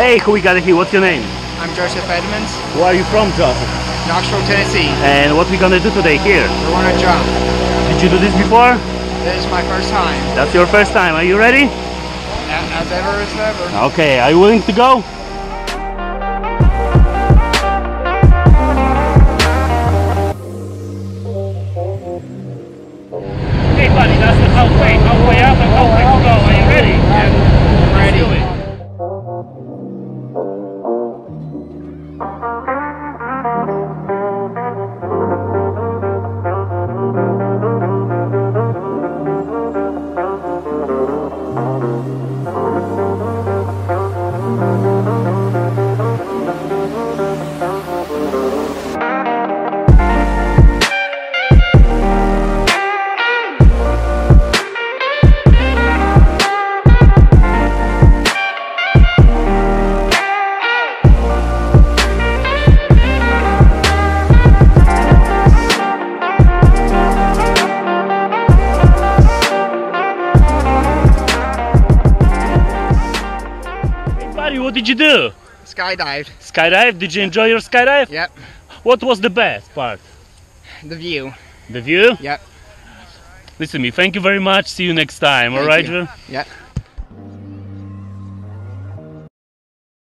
Hey, who we got here? What's your name? I'm Joseph Edmonds, Where are you from, Joseph? Knoxville, Tennessee. And what we gonna do today here? We're on a jump. Did you do this before? This is my first time. That's your first time. Are you ready? As ever is ever. Okay, are you willing to go? Buddy, what did you do? Skydived. Skydive? Did you enjoy your skydive? Yep. What was the best part? The view. The view? Yep. Listen to me, thank you very much. See you next time, alright? Yep.